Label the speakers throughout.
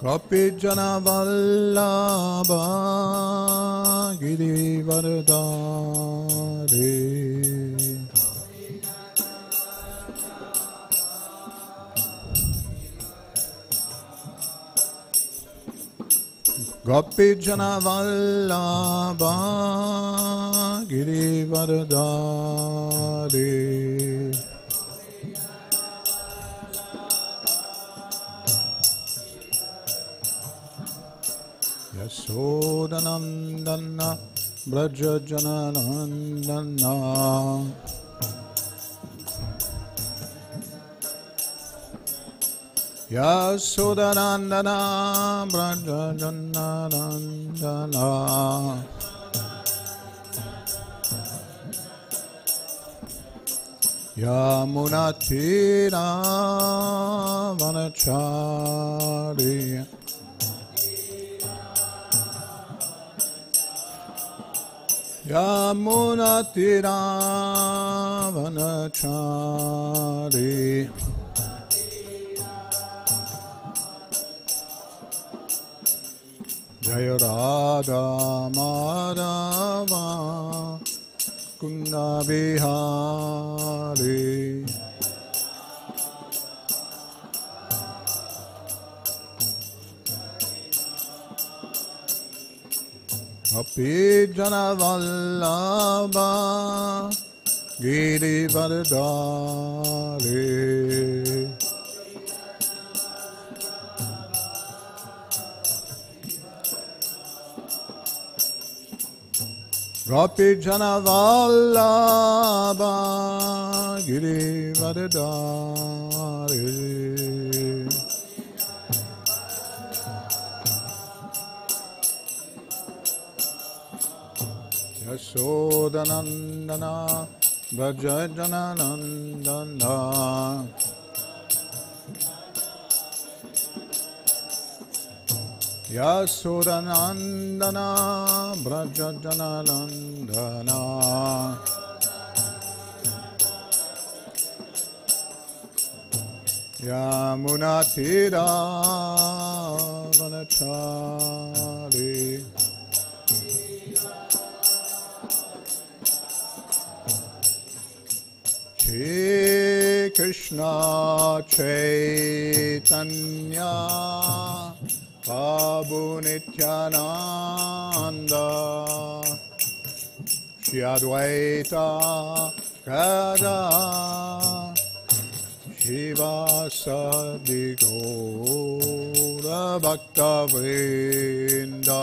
Speaker 1: कपिजनवल्लभा गिरिवरदारे गोपीजनवल्लभा गिरिवरदारे Yashodanandana Brajajananandana. Yashodanandana Brajajananandana. Yamunatira Vanachari Yamunatiravanachari Jaya Radha Madhava Kunda Api Janavallabha Girivardhari Gopi Janavallabha Girivardhari यशोदनन्दना भज जननन्दना यशोदनन्दना भज जननन्दना Yamunatira Vanachari Shri Krishna Chaitanya Prabhu Nityananda Shri Advaita Gada Shivasadi Gaura Bhakta Vrinda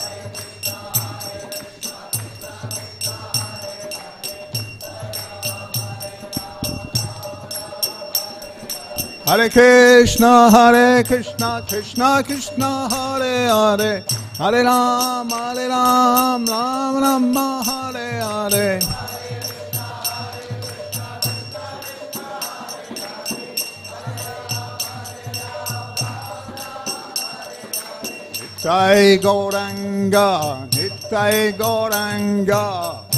Speaker 1: Krishna, Hare Krishna, Krishna Krishna, Hare Hare, Hare Ram, Hare Ram, Ram Rama, Hare Hare. Nitai Gauranga, Nitai Gauranga.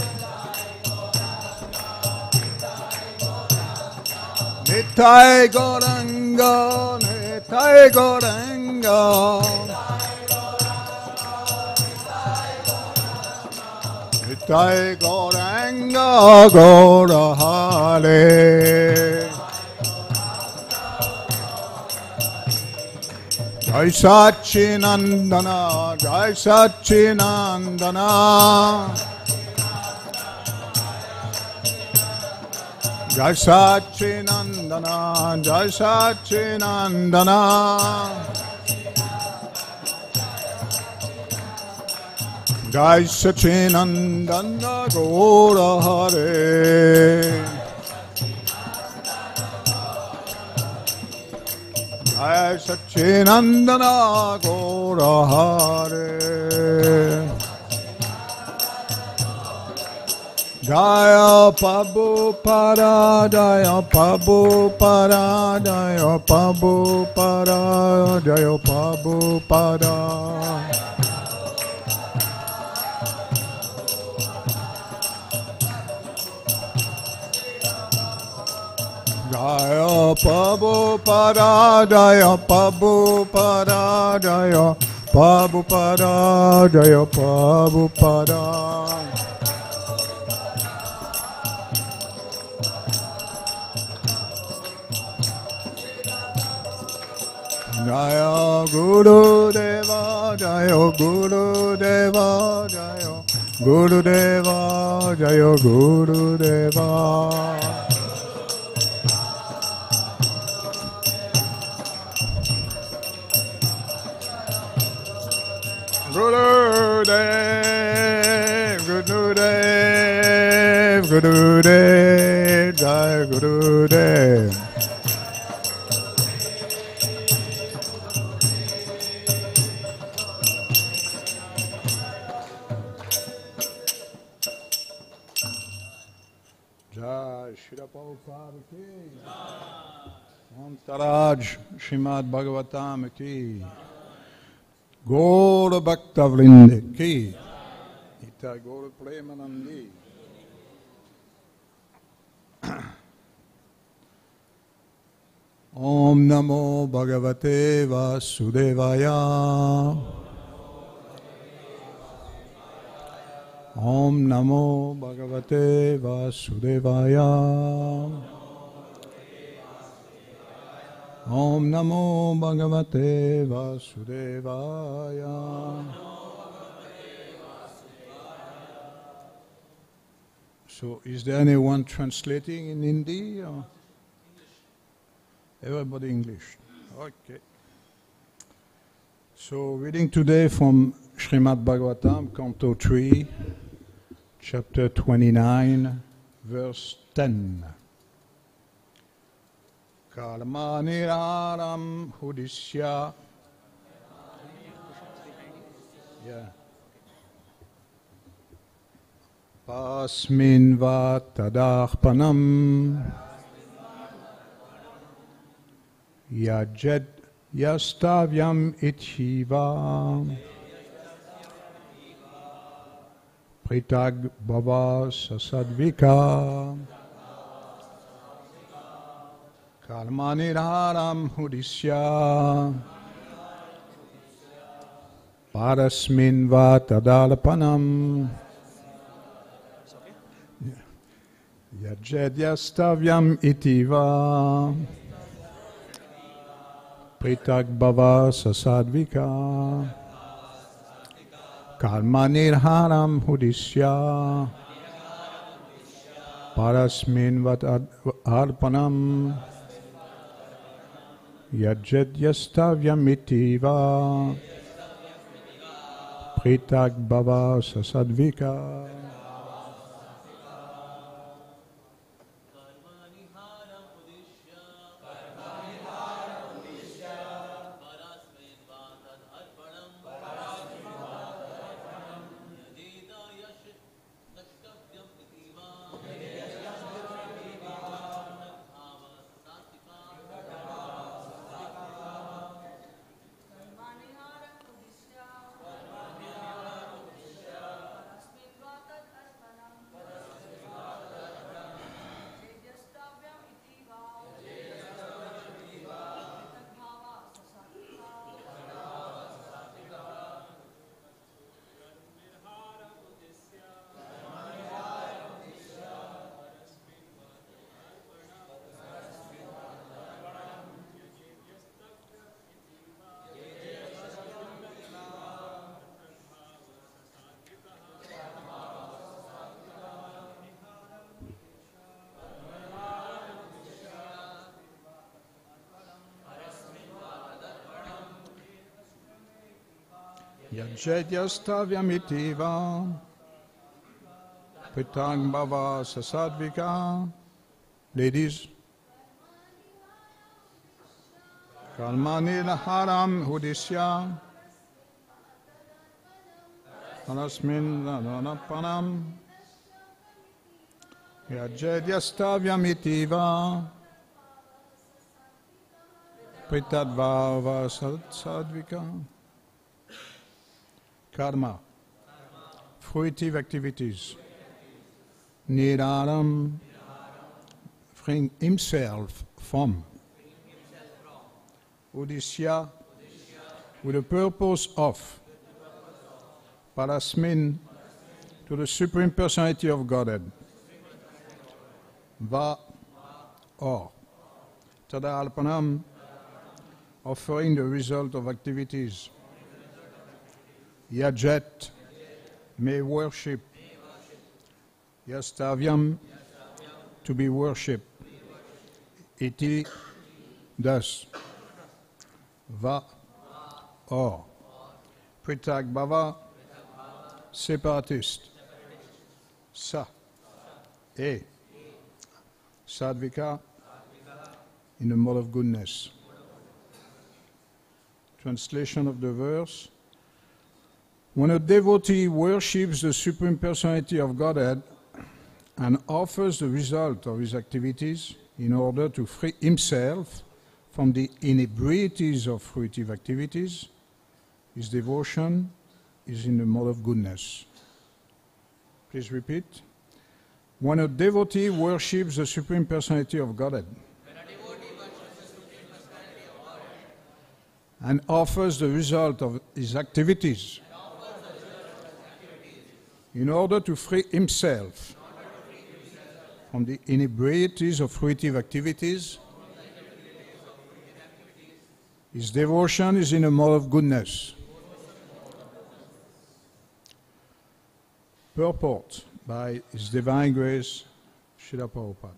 Speaker 1: Nitai Gauranga, Nitai Gauranga. Nitai Gauranga Gaura Hare. Jai Sachinandana, Jai Sachinandana. Jai Sachinandana, Jai Sachinandana. Jai Sachinandana, Gaura Hare. Jai Sachinandana Gaura Hare Jaya Prabhu Paradaya Prabhu Paradaya Prabhu Paradaya Prabhu Paradaya. Jaya Prabhu Paradaya Prabhu Paradaya Prabhu Paradaya Prabhu Paradaya. Jaya Guru Deva Jaya Guru Deva Jaya Guru Deva Jaya Guru Deva Guru Dev, Guru Dev, Guru Dev, Jai Guru Dev. Antaraj Shrimad Bhagavatam ki. Gaura Bhakta Vrinde ki. Ita Gaura Premanandi. Om Namo Bhagavate Vasudevaya. Om Namo Bhagavate Vasudevaya. Om Namo Bhagavate Vasudevaya. So, is there anyone translating in Hindi? Or? Everybody English. Okay. So, reading today from Srimad Bhagavatam, Canto 3, chapter 29, verse 10. Kalmaniraramhudishya. Yeah. Pasmin vatadahpanam. Yajad yastavyam itchiva. Pritag bhava sasadvika. Kalmaniraram hudisya. Parasmin va tadalapanam. Yajadyastavyam itiva. Pritag bhava sasadvika. Kalmanirharam hudisya. Parasmin vat arpanam. Yajadyastavyamitiva. Pritag bhava sasadvika. Yajadyastavyamitiva Pritang Bhava Sasadvika Ladies Kalmani Haram Hudisya Anasmin Nanapanam Yajadyastavyamitiva Pritadvava Sadvika karma, fruitive activities. Niraram, freeing himself from. Udishya, with the purpose of. Parasmin, to the Supreme Personality of Godhead. Va, or. Tadalpanam, offering the result of activities. Yajet may worship. Yastavyam to be worshipped. Iti thus. Va or. Pritag bhava separatist. Sa e sadvika in the mode of goodness. Translation of the verse. When a devotee worships the Supreme Personality of Godhead, and offers the result of his activities in order to free himself from the inebrieties of fruitive activities. His devotion is in the mode of goodness. Please repeat. When a devotee worships the Supreme Personality of Godhead and offers the result of his activities in order to free himself from the inebriaties of fruitive activities, his devotion is in a mode of goodness. Purport by His Divine Grace, Srila Prabhupada.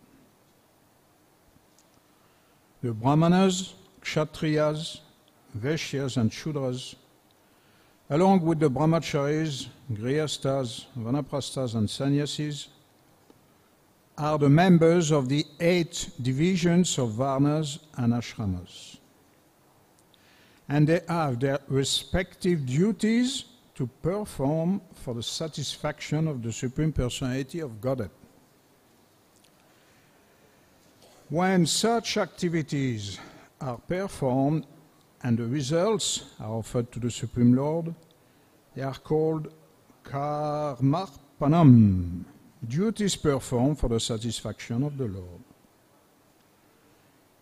Speaker 1: The Brahmanas, Kshatriyas, Vaishyas, and Shudras, along with the Brahmacharis, Grihastas, Vanaprasthas, and Sannyasis, are the members of the eight divisions of Varnas and Ashramas. And they have their respective duties to perform for the satisfaction of the Supreme Personality of Godhead. When such activities are performed and the results are offered to the Supreme Lord, they are called karmarpanam, duties performed for the satisfaction of the Lord.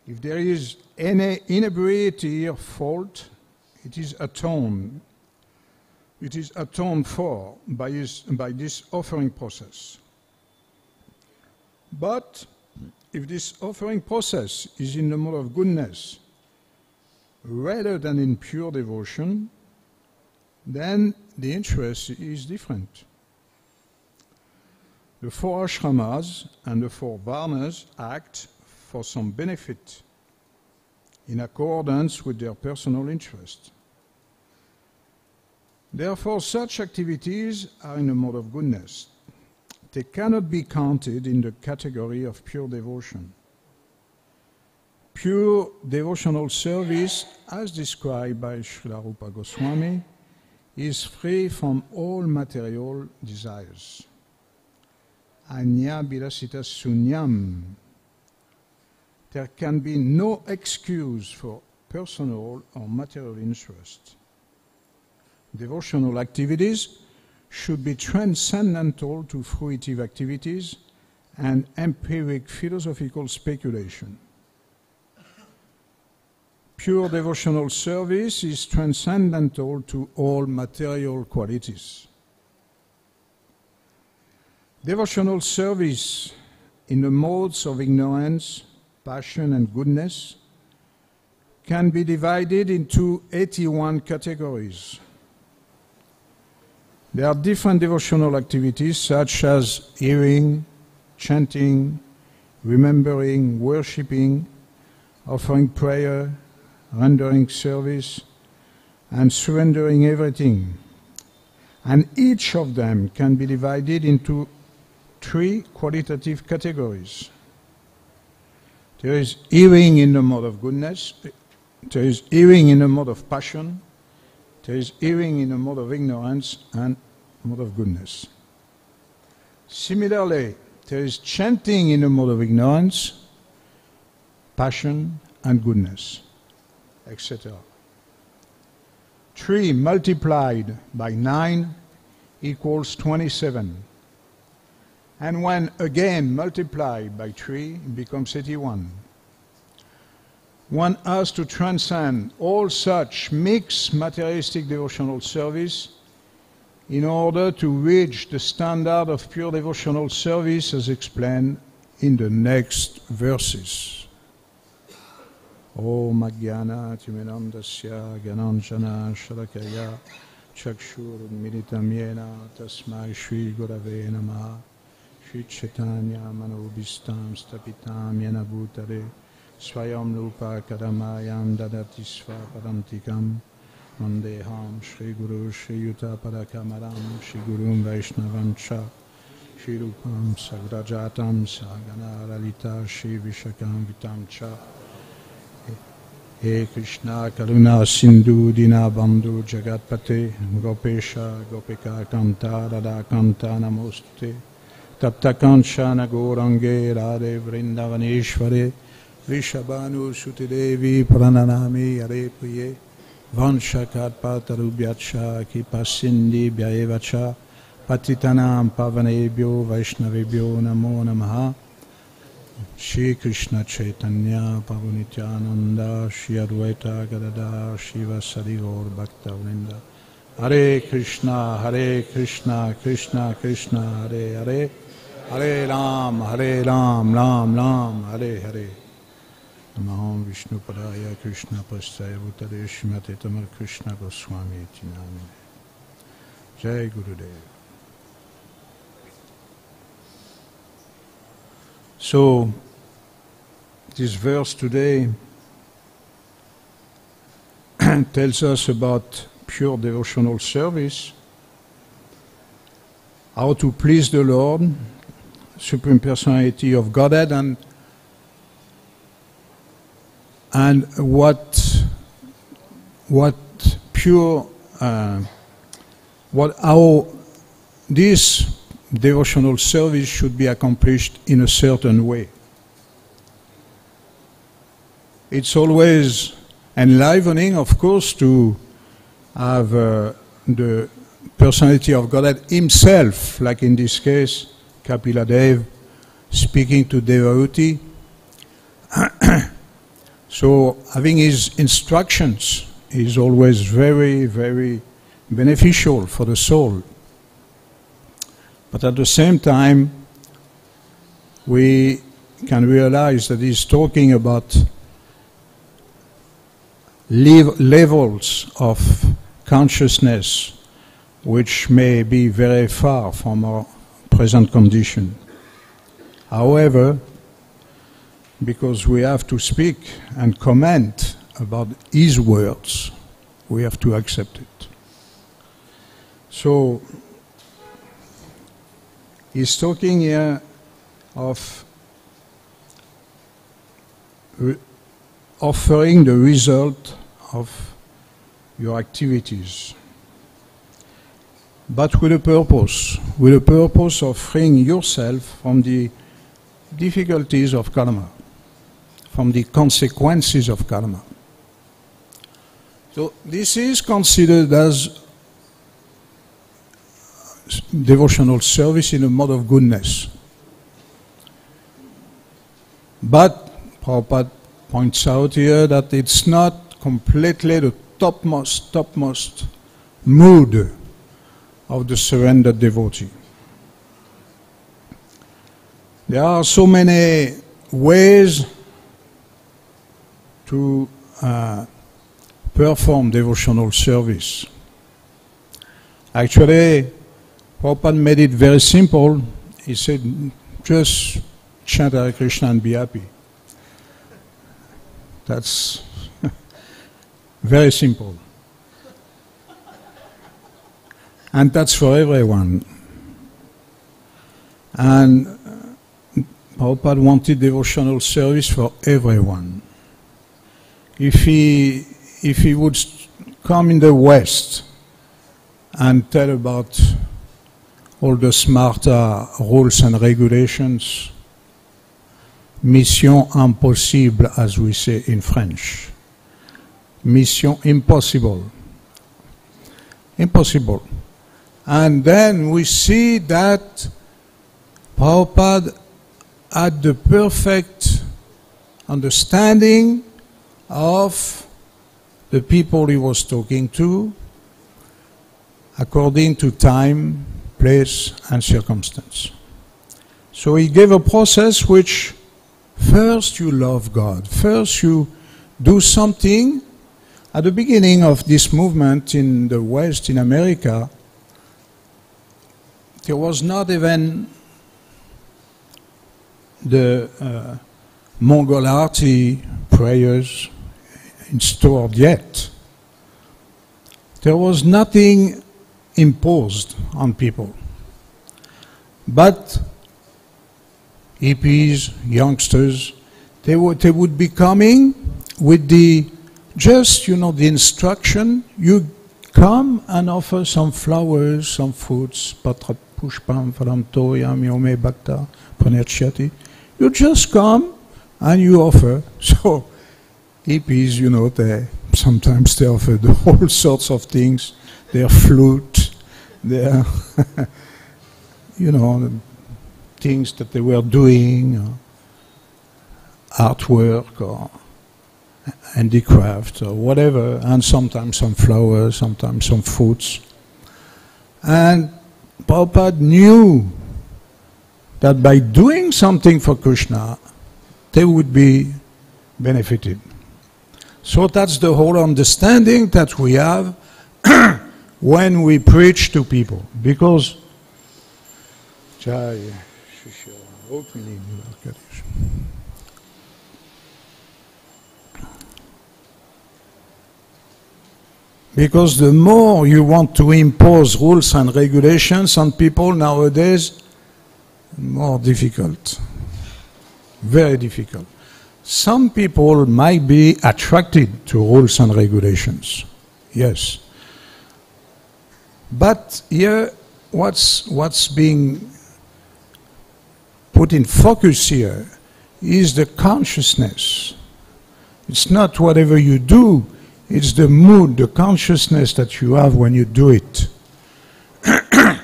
Speaker 1: If there is any inebriety or fault, it is atoned. It is atoned for by, his, by this offering process. But if this offering process is in the mode of goodness rather than in pure devotion, then the interest is different. The four ashramas and the four varnas act for some benefit in accordance with their personal interest. Therefore, such activities are in a mode of goodness. They cannot be counted in the category of pure devotion. Pure devotional service, as described by Srila Rupa Goswami, is free from all material desires. Anyabhilasita sunyam. There can be no excuse for personal or material interest. Devotional activities should be transcendental to fruitive activities and empiric philosophical speculation. Pure devotional service is transcendental to all material qualities. Devotional service in the modes of ignorance, passion, and goodness can be divided into 81 categories. There are different devotional activities such as hearing, chanting, remembering, worshipping, offering prayer, rendering service, and surrendering everything. And each of them can be divided into three qualitative categories. There is hearing in the mode of goodness, there is hearing in the mode of passion, there is hearing in the mode of ignorance and mode of goodness. Similarly, there is chanting in the mode of ignorance, passion, and goodness etc. 3 multiplied by 9 equals 27. And when again multiplied by 3, it becomes 81. One has to transcend all such mixed materialistic devotional service in order to reach the standard of pure devotional service as explained in the next verses. ॐ अज्ञानातिमिनन्दस्य ज्ञानाञ्जना शलकया चक्षुरुन्मिलितं येन तस्मै श्रीगुरवे नमः श्रीचैतन्यमनोभीष्टां स्थपितां येन भूतले स्वयं रूपकरमायां ददति स्वपदन्तिकं वन्देऽहं श्रीगुरु श्रीयुतपदकमलं श्रीगुरुं वैष्णवं च श्रीरूपं सग्रजातं सगना ललिता श्रीविशकां वितां च e Krishna Karuna Sindhu Dina Dinabandhu Jagatpate Gopesha Gopika Kanta Radha Kanta Namoste Taptakanchana Gorange Rade Vrindavaneshware Vishabhanu Sutidevi Prananami Hare Priye Vanshakatpatarubhyacha Kipasindi Bhyayevacha Patitanam Pavanebhyo Vaishnavibhyo Namo Namaha Shri Krishna Chaitanya Pavunityananda Shri Advaita Gadada Shiva Sadigor Bhakta Vrinda. Hare Krishna Hare Krishna Krishna Krishna Hare Hare. Hare Ram Hare Ram Ram Ram Hare Hare. Namaham Vishnu Padaya Krishna Pastaya Bhutale Shrimate Tamar Krishna Goswami Iti Namine Jai Gurudev So, this verse today tells us about pure devotional service, how to please the Lord, Supreme Personality of Godhead, and and what what pure uh, what how this devotional service should be accomplished in a certain way. It's always enlivening, of course, to have uh, the personality of Godhead himself, like in this case, Kapila Dev, speaking to devotee. so having his instructions is always very, very beneficial for the soul. But at the same time, we can realize that he's talking about levels of consciousness which may be very far from our present condition. However, because we have to speak and comment about his words, we have to accept it. So, he's talking here of offering the result of your activities. But with a purpose, with a purpose of freeing yourself from the difficulties of karma, from the consequences of karma. So this is considered as devotional service in a mode of goodness. But Prabhupada points out here that it's not completely the topmost, topmost mood of the surrendered devotee. There are so many ways to uh, perform devotional service. Actually, Prabhupada made it very simple. He said, just chant Hare Krishna and be happy. That's very simple. And that's for everyone. And Prabhupada wanted devotional service for everyone. If he, if he would come in the West and tell about all the smarter rules and regulations, mission impossible, as we say in French mission impossible. Impossible. And then we see that Prabhupada had the perfect understanding of the people he was talking to according to time, place, and circumstance. So he gave a process which first you love God, first you do something at the beginning of this movement in the West, in America, there was not even the uh, Mangal arti prayers installed yet. There was nothing imposed on people. But hippies, youngsters, they would, they would be coming with the just, you know, the instruction, you come and offer some flowers, some fruits, patra pushpam phalam toyam yome bhakta panerchyati. You just come and you offer. So hippies, you know, they sometimes they offer all sorts of things. Their flute, their, you know, things that they were doing, or artwork or handicraft or whatever, and sometimes some flowers, sometimes some fruits. And Prabhupada knew that by doing something for Krishna, they would be benefited. So that's the whole understanding that we have when we preach to people. Because because the more you want to impose rules and regulations on people nowadays, more difficult. Very difficult. Some people might be attracted to rules and regulations. Yes. But here, what's, what's being put in focus here is the consciousness. It's not whatever you do, it's the mood, the consciousness that you have when you do it.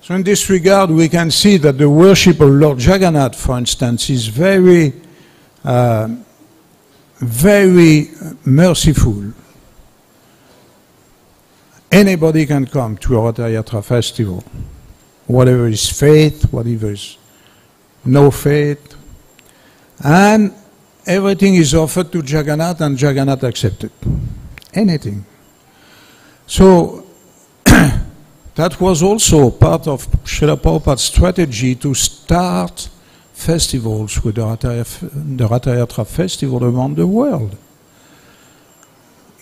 Speaker 1: so, in this regard, we can see that the worship of Lord Jagannath, for instance, is very, uh, very merciful. Anybody can come to a Ratha festival, whatever is faith, whatever is no faith, and everything is offered to Jagannath and Jagannath accepted. Anything. So that was also part of Srila Prabhupada's strategy to start festivals with the Rathayatra festival around the world.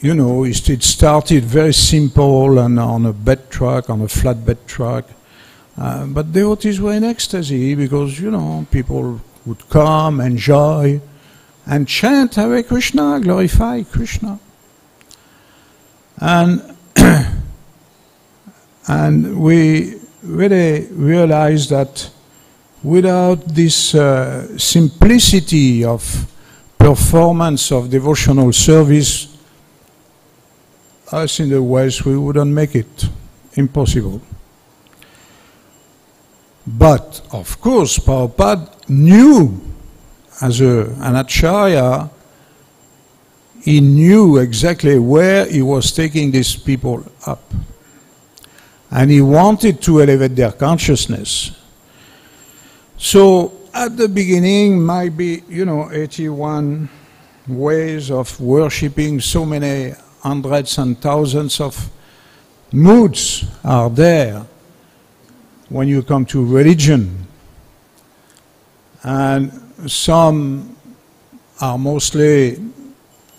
Speaker 1: You know, it started very simple and on a bed truck, on a flatbed truck. Uh, but devotees were in ecstasy because, you know, people would come, enjoy, and chant Hare Krishna, glorify Krishna. And, and we really realized that without this uh, simplicity of performance of devotional service, us in the West, we wouldn't make it. Impossible. But, of course, Prabhupada knew as a, an acharya, he knew exactly where he was taking these people up. And he wanted to elevate their consciousness. So at the beginning might be, you know, 81 ways of worshipping, so many hundreds and thousands of moods are there when you come to religion. And some are mostly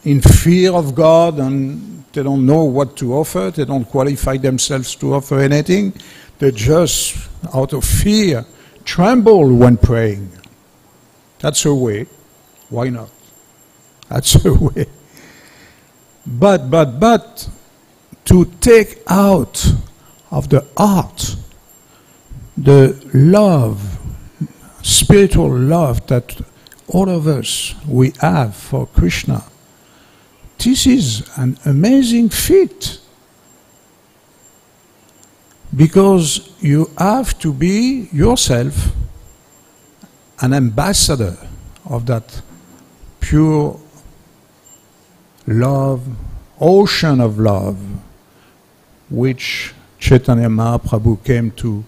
Speaker 1: in fear of God and they don't know what to offer. They don't qualify themselves to offer anything. They just, out of fear, tremble when praying. That's a way. Why not? That's a way. But, but, but, to take out of the heart the love spiritual love that all of us we have for Krishna. This is an amazing feat because you have to be yourself an ambassador of that pure love, ocean of love, which Chaitanya Mahaprabhu came to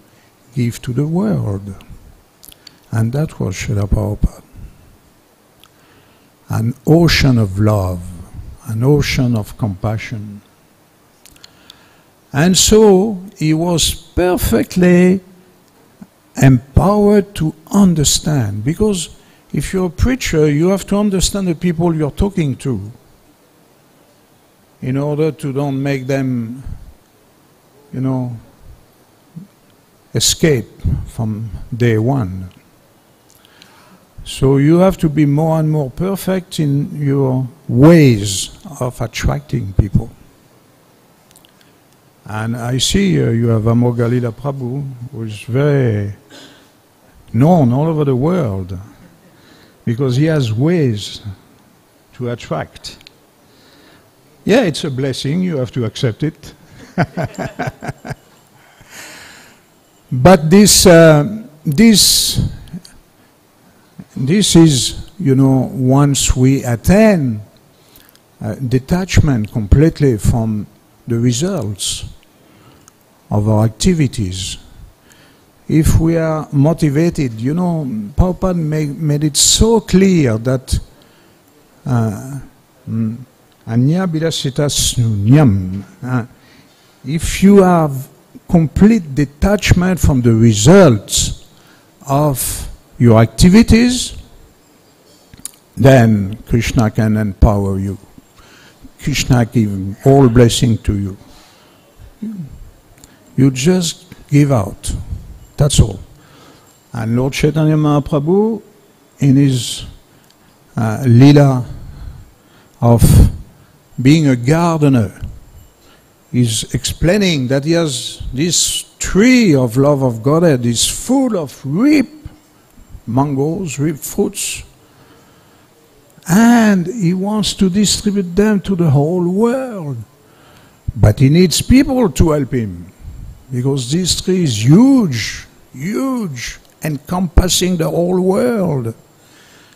Speaker 1: give to the world. And that was Srila Prabhupada. An ocean of love, an ocean of compassion. And so he was perfectly empowered to understand. Because if you're a preacher, you have to understand the people you're talking to in order to don't make them, you know, escape from day one. So you have to be more and more perfect in your ways of attracting people. And I see uh, you have Amogh Lila Prabhu, who is very known all over the world because he has ways to attract. Yeah, it's a blessing, you have to accept it. but this, uh, this, this is, you know, once we attain uh, detachment completely from the results of our activities. If we are motivated, you know, Prabhupada made, it so clear that uh, mm, uh, if you have complete detachment from the results of your activities, then Krishna can empower you. Krishna give all blessing to you. You just give out. That's all. And Lord Chaitanya Mahaprabhu, in his uh, lila of being a gardener, he's explaining that he has this tree of love of Godhead is full of ripe mangoes, ripe fruits, and he wants to distribute them to the whole world. But he needs people to help him because this tree is huge, huge, encompassing the whole world.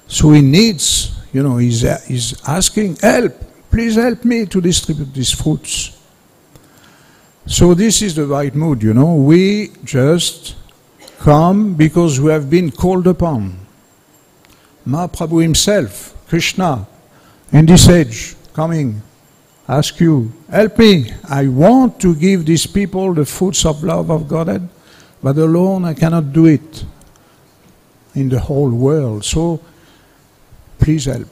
Speaker 1: So he needs, you know, he's, he's asking, help, please help me to distribute these fruits. So this is the right mood, you know. We just come because we have been called upon. Mahaprabhu himself, Krishna, in this age, coming ask you, help me. I want to give these people the fruits of love of Godhead, but alone I cannot do it in the whole world. So please help.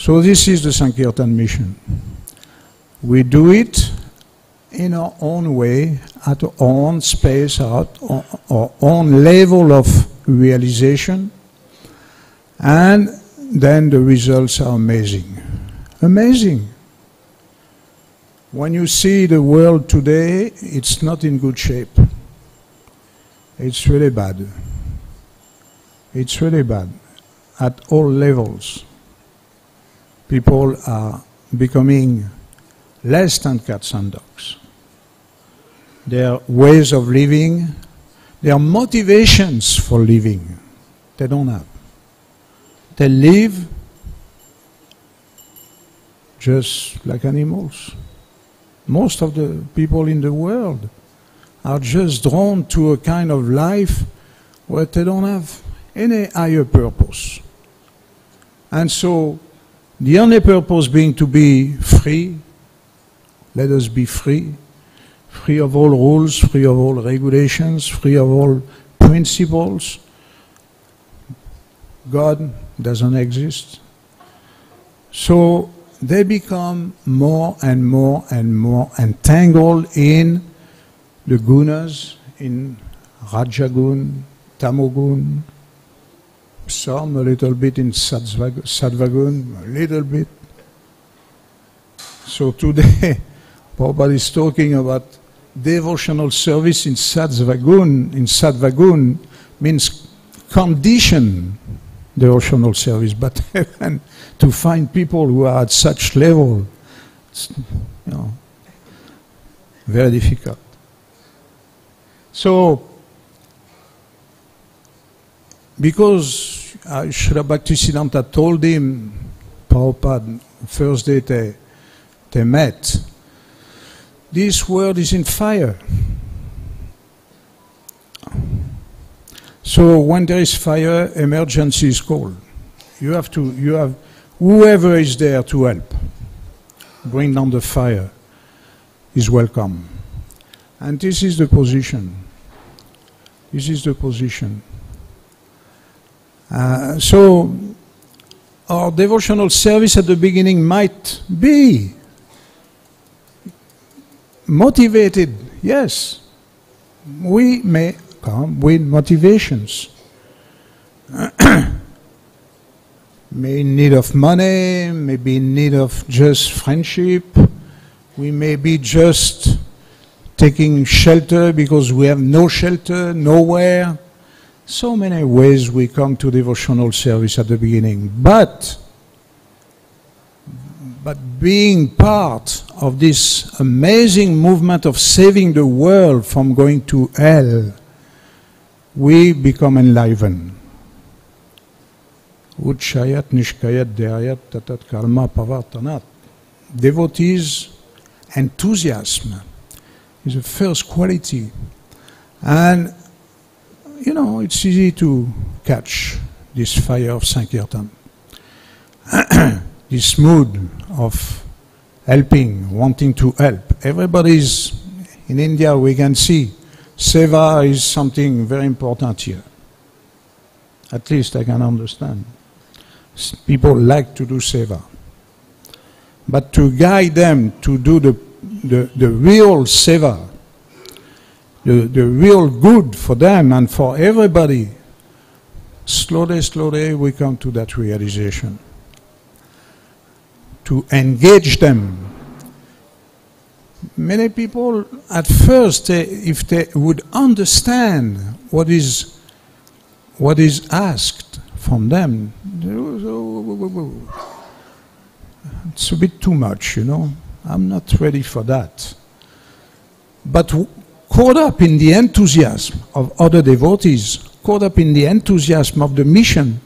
Speaker 1: So this is the Sankirtan mission. We do it in our own way, at our own space, at our own level of realization, and then the results are amazing. Amazing. When you see the world today, it's not in good shape. It's really bad. It's really bad at all levels. People are becoming less than cats and dogs. Their ways of living, their motivations for living, they don't have. They live just like animals most of the people in the world are just drawn to a kind of life where they don't have any higher purpose. And so, the only purpose being to be free, let us be free, free of all rules, free of all regulations, free of all principles. God doesn't exist. So, they become more and more and more entangled in the gunas, in Rajagun, Tamogun, some a little bit in Sattvagun, a little bit. So today, Prabhupada is talking about devotional service in Sattvagun. In Sattvagun means condition devotional service, but to find people who are at such level, it's, you know, very difficult. So, because uh, Srila Bhaktisiddhanta told him, Prabhupada, first day they, they met, this world is in fire. So when there is fire, emergency is called. You have to, you have, whoever is there to help, bring down the fire, is welcome. And this is the position. This is the position. Uh, so, our devotional service at the beginning might be motivated, yes. We may come with motivations. may in need of money, maybe in need of just friendship. We may be just taking shelter because we have no shelter, nowhere. So many ways we come to devotional service at the beginning. But, but being part of this amazing movement of saving the world from going to hell, we become enlivened. Uchayat nishkayat deayat tatat kalma pavartanat. Devotees' enthusiasm is the first quality. And, you know, it's easy to catch this fire of Sankirtan. this mood of helping, wanting to help. Everybody's in India, we can see Seva is something very important here. At least I can understand. People like to do Seva. But to guide them to do the, the, the real Seva, the, the real good for them and for everybody, slowly, slowly we come to that realization. To engage them. Many people, at first, they, if they would understand what is, what is asked from them, oh, it's a bit too much, you know. I'm not ready for that. But caught up in the enthusiasm of other devotees, caught up in the enthusiasm of the mission,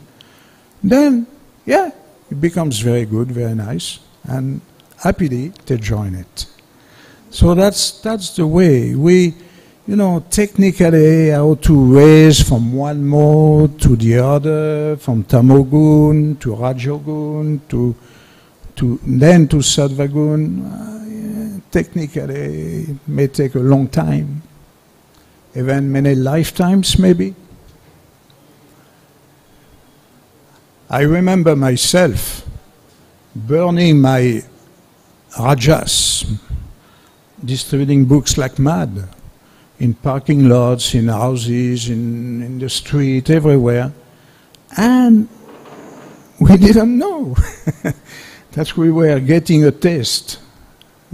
Speaker 1: then, yeah, it becomes very good, very nice, and happily they join it. So that's, that's the way we, you know, technically how to raise from one mode to the other, from tamogun to rajogun to, to then to sattvagun. Uh, technically, it eh, may take a long time, even many lifetimes, maybe. I remember myself burning my rajas, distributing books like mad in parking lots, in houses, in, in the street, everywhere. And we didn't know that we were getting a taste.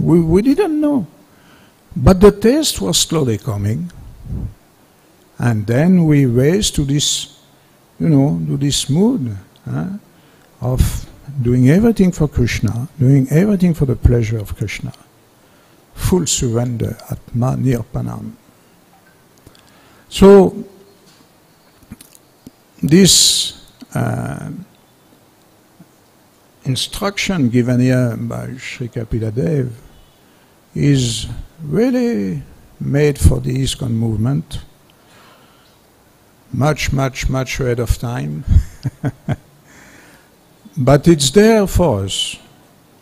Speaker 1: We, we didn't know. But the taste was slowly coming. And then we raised to this, you know, to this mood huh, of doing everything for Krishna, doing everything for the pleasure of Krishna. Full surrender, Atma Nirpanam. So, this uh, instruction given here by Sri Kapila is really made for the ISKCON movement, much, much, much ahead of time. but it's there for us.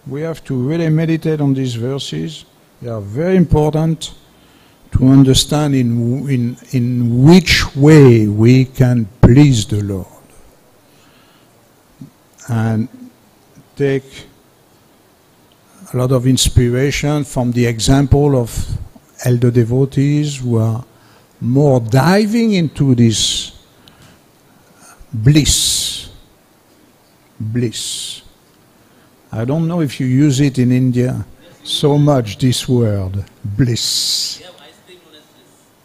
Speaker 1: We have to really meditate on these verses. They are very important to understand in, in, in which way we can please the Lord. And take a lot of inspiration from the example of elder devotees who are more diving into this bliss. Bliss. I don't know if you use it in India so much, this word, bliss.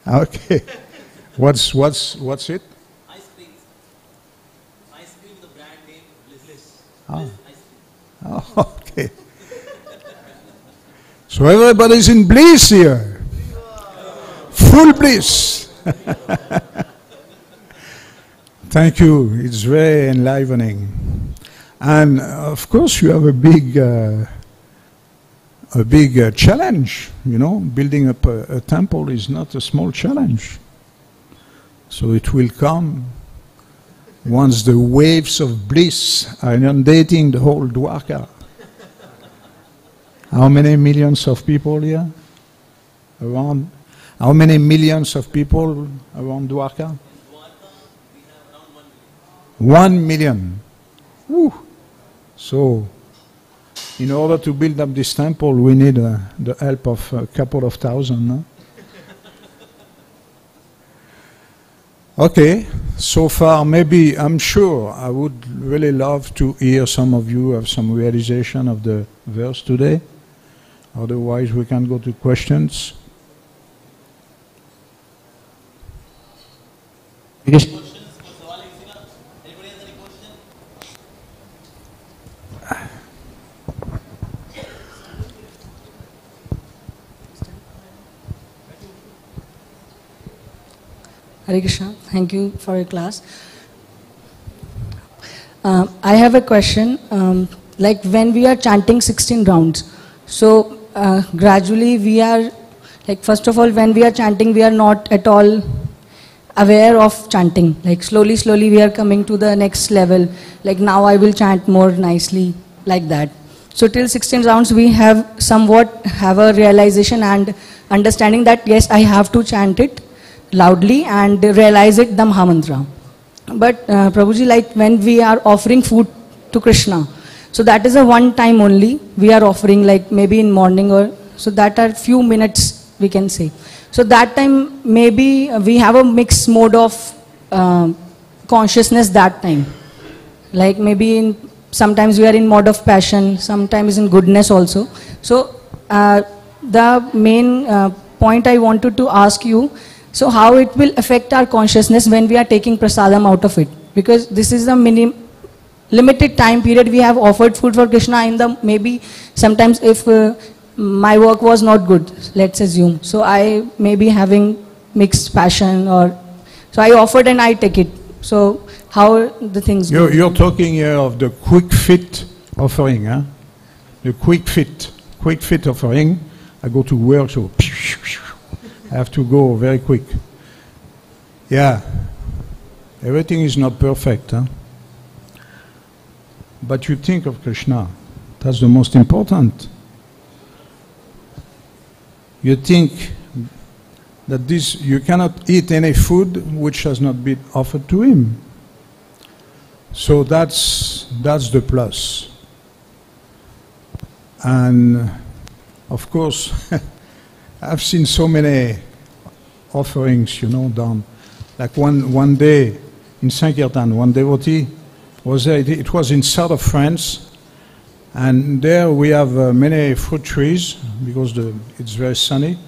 Speaker 1: Okay. What's what's what's it?
Speaker 2: Ice cream. Ice cream, the brand name Bliss.
Speaker 1: Ah.
Speaker 2: Bliss ice cream.
Speaker 1: Oh. So everybody's in bliss here. Full bliss. Thank you. It's very enlivening. And uh, of course, you have a big, uh, a big uh, challenge. You know, building up a, a temple is not a small challenge. So it will come once the waves of bliss are inundating the whole Dwarka. How many millions of people here? Around? How many millions of people around Dwarka?
Speaker 2: One million.
Speaker 1: Woo. So, in order to build up this temple, we need uh, the help of a couple of thousand. No? Okay, so far, maybe I'm sure I would really love to hear some of you have some realization of the verse today. Otherwise, we can go to questions.
Speaker 2: Yes.
Speaker 3: Hare Krishna, thank you for your class. Uh, I have a question. Um, like when we are chanting 16 rounds, so uh, gradually we are, like first of all, when we are chanting, we are not at all aware of chanting. Like slowly, slowly we are coming to the next level. Like now I will chant more nicely, like that. So till 16 rounds, we have somewhat have a realization and understanding that yes, I have to chant it loudly and realize it the Mahamantra. But uh, Prabhuji, like when we are offering food to Krishna, so that is a one time only we are offering, like maybe in morning or so that are few minutes we can say. So that time maybe we have a mixed mode of uh, consciousness that time. Like maybe in sometimes we are in mode of passion, sometimes in goodness also. So uh, the main uh, point I wanted to ask you, so how it will affect our consciousness when we are taking prasadam out of it? Because this is the minim, limited time period we have offered food for Krishna in the maybe sometimes if uh, my work was not good, let's assume. So I may be having mixed passion or so I offered and I take it. So how the things?
Speaker 1: You're, you're talking here of the quick fit offering, huh? The quick fit, quick fit offering. I go to work, so I have to go very quick. Yeah, everything is not perfect, huh? But you think of Krishna. That's the most important. You think that this you cannot eat any food which has not been offered to him. So that's that's the plus. And of course, I've seen so many offerings, you know, done. Like one one day in Saint-Quentin, one devotee was there. It, was in south of France, and there we have uh, many fruit trees because the, it's very sunny.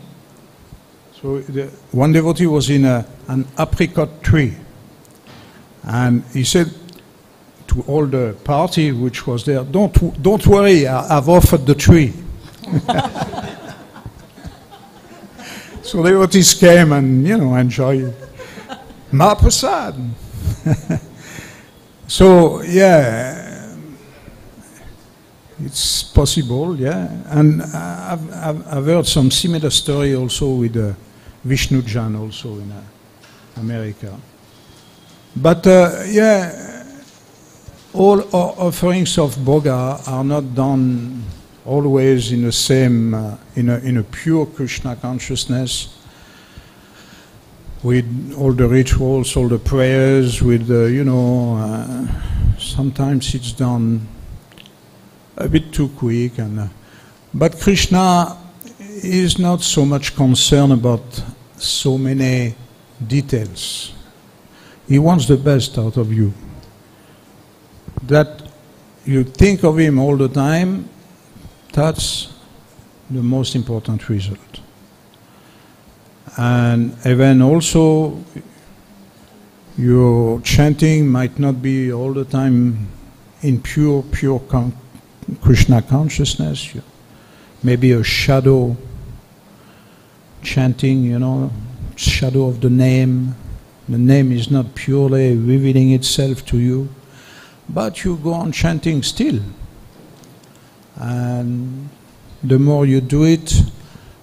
Speaker 1: So the, one devotee was in a, an apricot tree, and he said to all the party which was there, "Don't don't worry, I, I've offered the tree." so devotees came and you know enjoyed Mahaprasad. so yeah, it's possible, yeah. And I've, I've, I've heard some similar story also with uh, Vishnu Jan also in uh, America. But uh, yeah, all offerings of bhoga are not done always in the same, uh, in, a, in a pure Krishna consciousness with all the rituals, all the prayers, with the, you know, uh, sometimes it's done a bit too quick. And, uh, but Krishna is not so much concerned about so many details. He wants the best out of you. That you think of him all the time, that's the most important result. And even also, your chanting might not be all the time in pure, pure con- Krishna consciousness. Maybe a shadow chanting, you know, shadow of the name. The name is not purely revealing itself to you, but you go on chanting still. And the more you do it,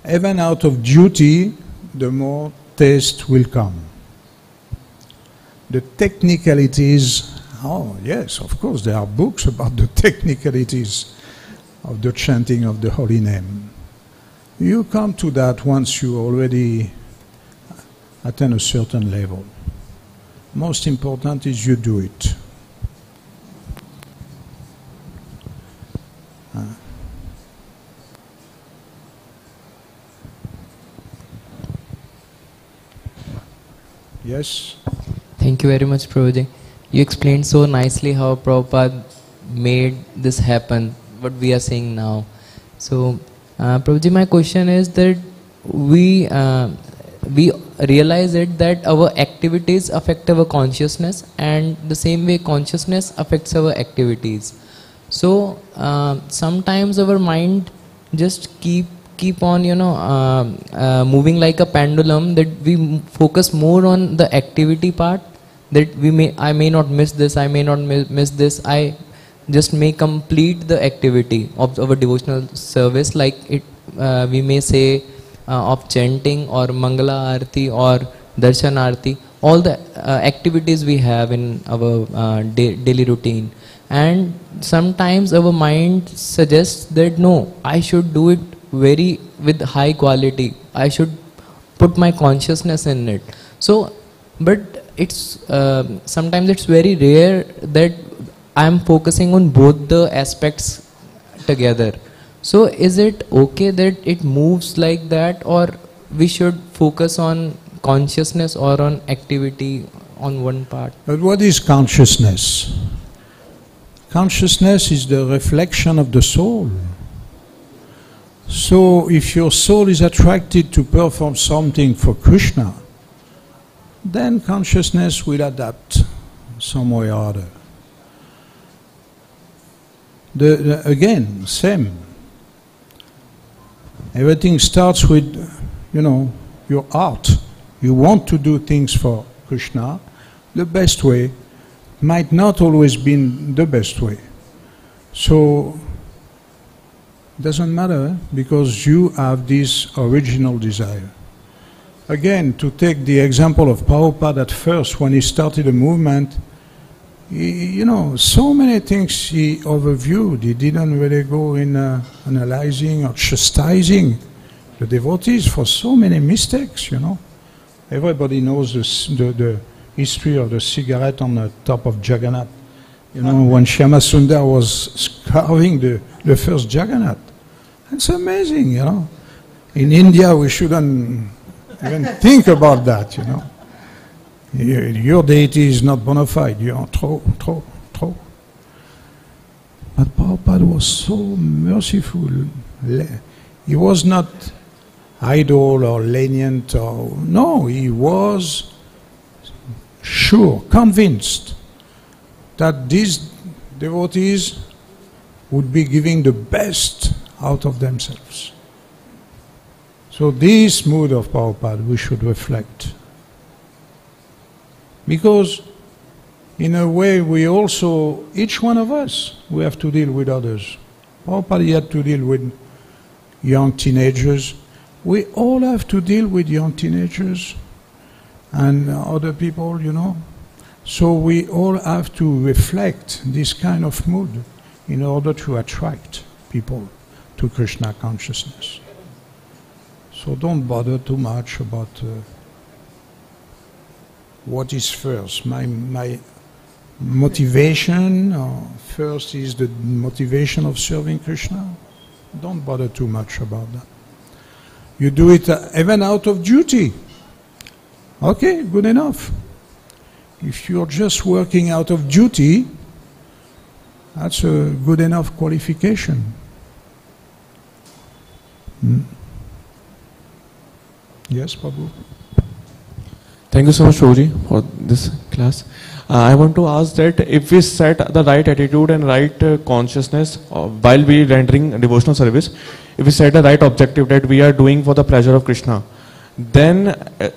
Speaker 1: even out of duty, the more taste will come. The technicalities, oh yes, of course, there are books about the technicalities of the chanting of the holy name. You come to that once you already attain a certain level. Most important is you do it. Yes?
Speaker 4: Thank you very much, Prabhuji. You explained so nicely how Prabhupada made this happen, what we are seeing now. So, uh, Prabhuji, my question is that we, uh, we realize it that our activities affect our consciousness and the same way consciousness affects our activities so uh, sometimes our mind just keep keep on you know uh, uh, moving like a pendulum that we focus more on the activity part that we may i may not miss this i may not mi- miss this. I just may complete the activity of our devotional service like it uh, we may say uh, of chanting or mangala arti or darshan arti all the uh, activities we have in our uh, da- daily routine. And sometimes our mind suggests that no i should do it very with high quality i should put my consciousness in it so but it's uh, sometimes it's very rare that i'm focusing on both the aspects together so is it okay that it moves like that or we should focus on consciousness or on activity on one part
Speaker 1: But what is consciousness? Consciousness is the reflection of the soul. So if your soul is attracted to perform something for Krishna, then consciousness will adapt some way or other. The, the- again, same. Everything starts with, you know, your art. You want to do things for Krishna. The best way might not always be the best way. So, doesn't matter because you have this original desire. Again, to take the example of Prabhupada at first, when he started a movement, he, you know, so many things he overviewed. He didn't really go in uh, analyzing or chastising the devotees for so many mistakes, you know. Everybody knows the, the, the history of the cigarette on the top of Jagannath. You know, when Shyama Sundar was carving the, the first Jagannath. It's amazing, you know. In India, we shouldn't even think about that, you know. Your, deity is not bona fide. You are trop, trop, trop. But Prabhupada was so merciful. He was not idle or lenient or no, he was sure, convinced that these devotees would be giving the best out of themselves. So this mood of Prabhupada we should reflect. Because in a way we also, each one of us, we have to deal with others. Prabhupada had to deal with young teenagers. We all have to deal with young teenagers and other people, you know. So we all have to reflect this kind of mood in order to attract people to Krishna consciousness. So don't bother too much about uh, what is first. My, my motivation uh, first is the motivation of serving Krishna. Don't bother too much about that. You do it uh, even out of duty. Okay, good enough. If you're just working out of duty, that's a good enough qualification. Hmm. Yes, Prabhu?
Speaker 5: Thank you so much, Shobji, for this class. Uh, I want to ask that if we set the right attitude and right uh, consciousness uh, while we rendering devotional service, if we set the right objective that we are doing for the pleasure of Krishna, then uh,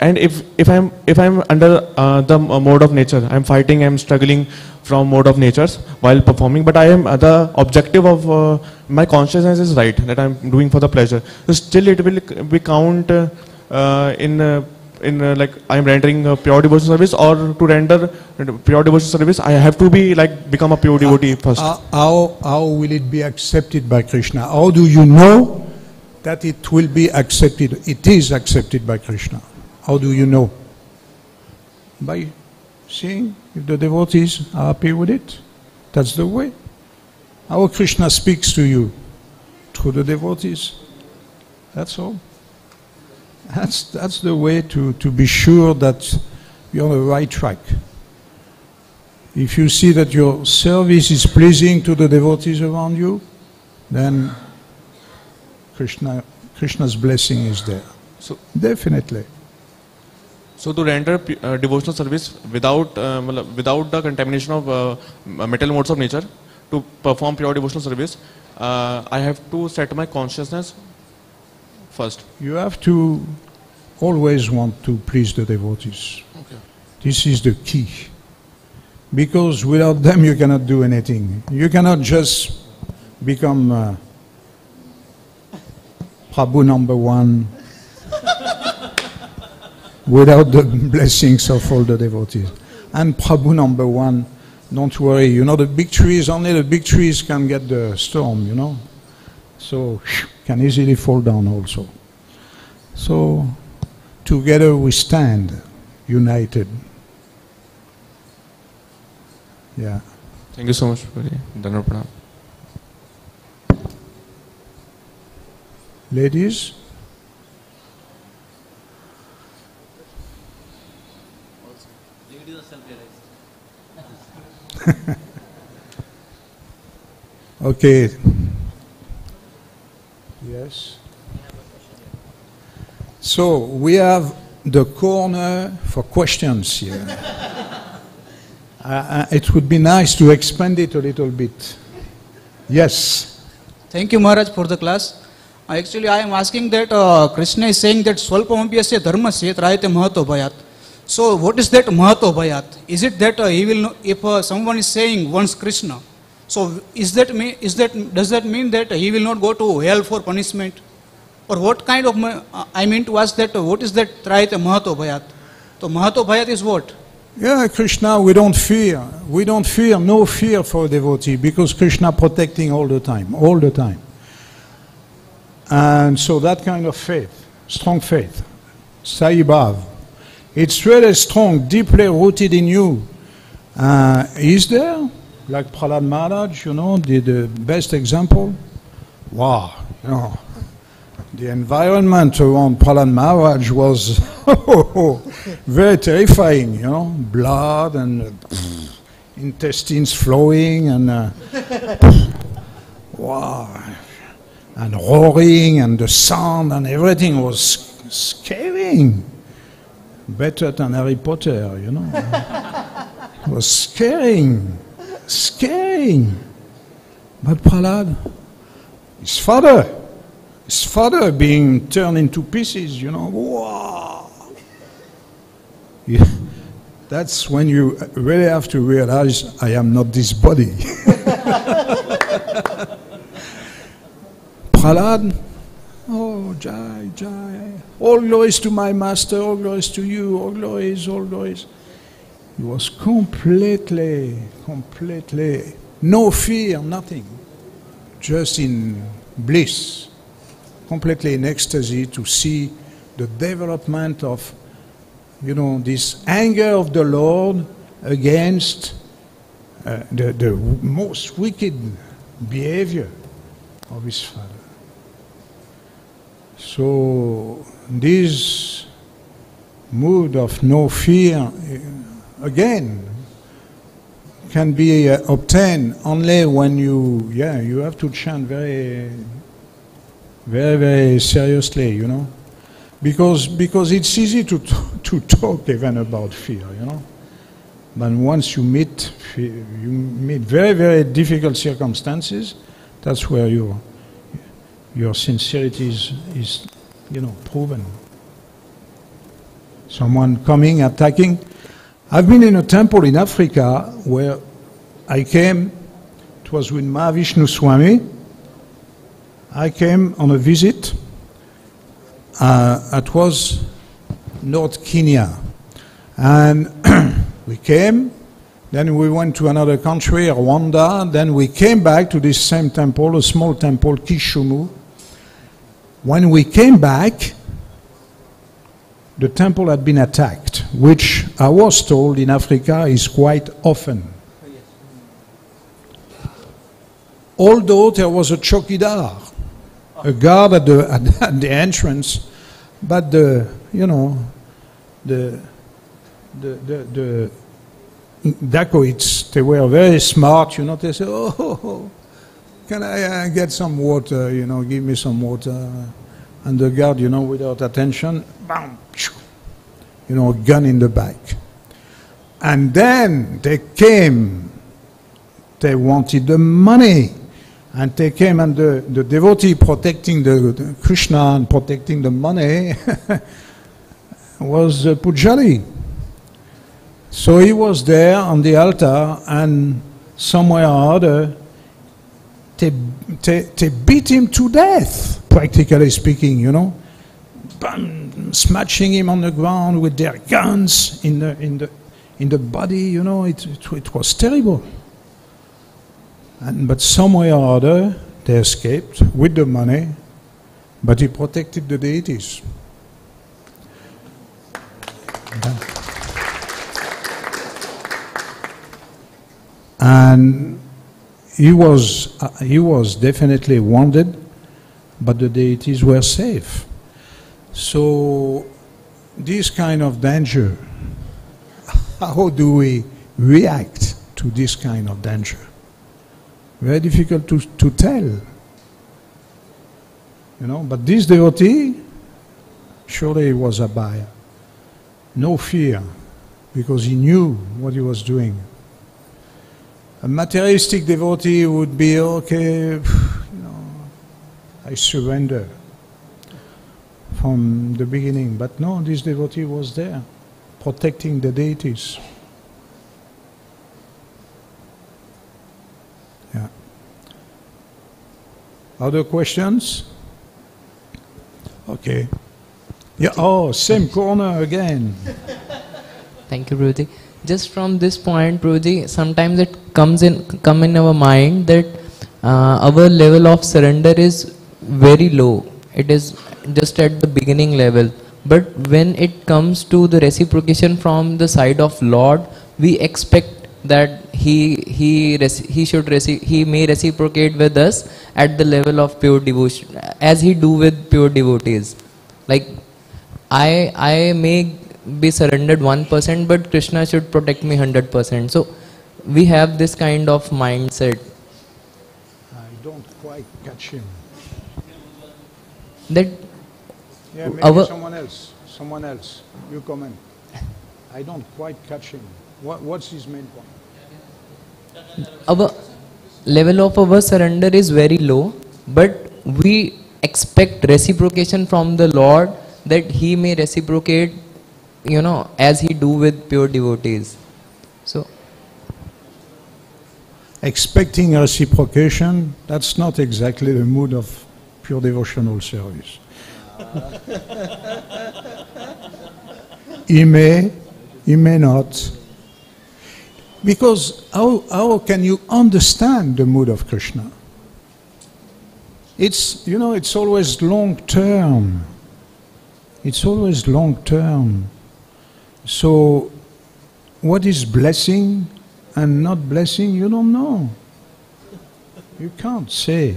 Speaker 5: and if if I'm if I'm under uh, the mode of nature, I'm fighting, I'm struggling from mode of natures while performing, but I am uh, the objective of uh, my consciousness is right that I'm doing for the pleasure. So still it will be count uh, uh, in. Uh, in uh, like I am rendering a pure devotion service or to render pure devotion service I have to be like become a pure devotee first.
Speaker 1: How, how will it be accepted by Krishna? How do you know that it will be accepted? It is accepted by Krishna. How do you know? By seeing if the devotees are happy with it. That's the way. How Krishna speaks to you? Through the devotees. That's all. That's, that's the way to, to be sure that you're on the right track. If you see that your service is pleasing to the devotees around you, then Krishna, Krishna's blessing is there.
Speaker 5: So-
Speaker 1: Definitely.
Speaker 5: So to render uh, devotional service without uh, without the contamination of uh, m- material modes of nature, to perform pure devotional service, uh, I have to set my consciousness first.
Speaker 1: You have to always want to please the devotees.
Speaker 5: Okay.
Speaker 1: This is the key. Because without them, you cannot do anything. You cannot just become uh, Prabhu number one without the blessings of all the devotees. And Prabhu number one, don't worry, you know, the big trees, only the big trees can get the storm, you know. So, can easily fall down also. So, together we stand, united. Yeah.
Speaker 5: Thank you so much. Prabhuji. Dhanavad
Speaker 1: Ladies? Okay. Yes. So we have the corner for questions here. Uh, uh, it would be nice to expand it a little bit. Yes.
Speaker 6: Thank you, Maharaj, for the class. Actually, I am asking that uh, Krishna is saying that Swalpamapyasya dharmasya trayate mahato bhayat. So, what is that mahato bhayat? Is it that uh, he will, if uh, someone is saying once Krishna, so is that mean, is that does that mean that he will not go to hell for punishment? Or what kind of uh, I mean to ask that uh, what is that trayate mahato bhayat? So mahato bhayat is what?
Speaker 1: Yeah, Krishna, we don't fear. We don't fear, no fear for a devotee because Krishna protecting all the time, all the time. And so that kind of faith, strong faith, Saibhav, it's really strong, deeply rooted in you. Uh, is there, like Prahlad Maharaj, you know, the, the best example? Wow, you know, the environment around Prahlad Maharaj was very terrifying, you know, blood and uh, intestines flowing and uh, wow, and roaring and the sound and everything was scaring. Better than Harry Potter, you know. it was scaring, scaring. But Prahlad, his father, his father being turned into pieces, you know. That's when you really have to realize I am not this body. Prahlad, oh, Jai, Jai. All glories to my master, all glories to you, all glories, all glories. He was completely, completely, no fear, nothing. Just in bliss, completely in ecstasy to see the development of, you know, this anger of the Lord against uh, the, the most wicked behavior of his father. So, this mood of no fear, again, can be uh, obtained only when you, yeah, you have to chant very, very, very seriously, you know, because because it's easy to to talk even about fear, you know, but once you meet you meet very very difficult circumstances, that's where your your sincerity is, is you know proven. Someone coming attacking. I've been in a temple in Africa where I came, it was with Mahavishnu Swami. I came on a visit. Uh, it was North Kenya. And we came, then we went to another country, Rwanda, then we came back to this same temple, a small temple, Kisumu. When we came back, the temple had been attacked, which I was told in Africa is quite often. Although there was a chokidar, a guard at the, at, at the entrance, but the, you know, the, the, the, the dacoits, they were very smart, you know, they said, oh, oh, oh, can I uh, get some water, you know, give me some water. And the guard, you know, without attention, bam, you know, gun in the back. And then they came, they wanted the money. And they came and the, the devotee protecting the, the Krishna and protecting the money was uh, Pujari. So he was there on the altar and somewhere or other they, they, they beat him to death, practically speaking, you know. Bam, smashing him on the ground with their guns in the, in the, in the body, you know, it, it, it was terrible. And, but somewhere or other, they escaped with the money, but he protected the deities. And he was, uh, he was definitely wounded, but the deities were safe. So, this kind of danger, how do we react to this kind of danger? Very difficult to, to tell. You know, but this devotee, surely he was a buyer. No fear, because he knew what he was doing. A materialistic devotee would be, okay, you know, I surrender from the beginning. But no, this devotee was there, protecting the deities. Yeah. Other questions? Okay. Yeah, oh, same corner again.
Speaker 4: Thank you, Prabhuji. Just from this point, Prabhuji, sometimes it comes in come in our mind that uh, our level of surrender is very low. It is just at the beginning level. But when it comes to the reciprocation from the side of Lord, we expect that he he he should he may reciprocate with us at the level of pure devotion, as he do with pure devotees. Like I I may be surrendered 1%, but Krishna should protect me 100%. So we have this kind of mindset
Speaker 1: I don't quite catch him.
Speaker 4: that
Speaker 1: Yeah, maybe someone else. Someone else. You comment. I don't quite catch him. What, what's his main point?
Speaker 4: our level of our surrender is very low, but we expect reciprocation from the Lord that He may reciprocate, you know, as He do with pure devotees. So
Speaker 1: Expecting reciprocation, that's not exactly the mood of pure devotional service. he may, he may not. Because how, how can you understand the mood of Krishna? It's, you know, it's always long term. It's always long term. So, what is blessing and not blessing, you don't know. You can't say.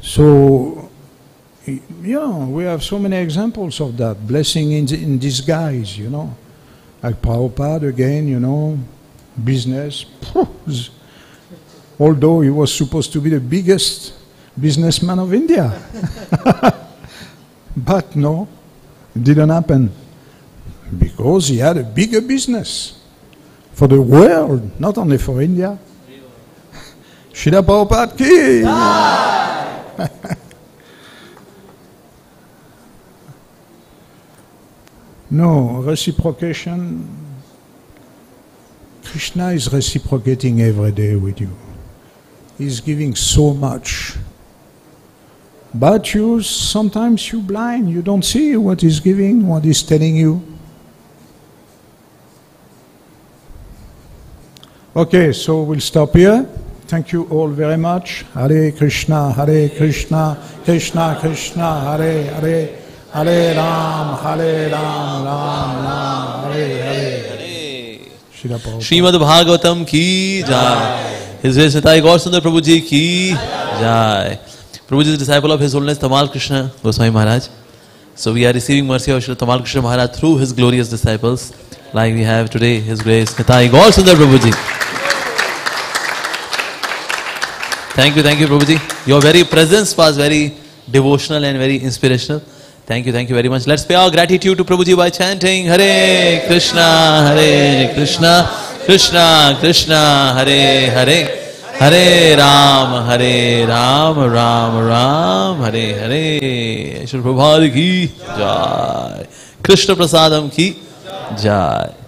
Speaker 1: So, y- you know, we have so many examples of that. Blessing in, in disguise, you know. Like Prabhupada again, you know, business. Although he was supposed to be the biggest businessman of India. but no, it didn't happen. Because he had a bigger business for the world, not only for India. Srila Prabhupada ki! no, reciprocation. Krishna is reciprocating every day with you. He's giving so much. But you sometimes you blind, you don't see what he's giving, what he's telling you. Okay, so we'll stop here. Thank you all very much. Hare Krishna, Hare Krishna, Krishna Krishna, Hare Hare, Hare Ram, Hare Ram, Ram Ram, Hare Hare.
Speaker 2: Shrimad Bhagavatam की जय his grace Nitai गौर सुंदर प्रभु जी की जय Prabhu ji disciple of his holiness Tamal Krishna Goswami Maharaj so we are receiving mercy of Shri Tamal Krishna Maharaj through his glorious disciples like we have today, His Grace Nitai Gaur Sundar Prabhuji. Thank you thank you Prabhu ji your very presence was very devotional and very inspirational thank you thank you very much let's pay our gratitude to Prabhu ji by chanting Hare Krishna Hare Krishna Krishna Krishna Hare Hare Hare Ram Hare Ram Ram Ram Hare Hare शुभ भाग की जय कृष्ण प्रसादम की जाय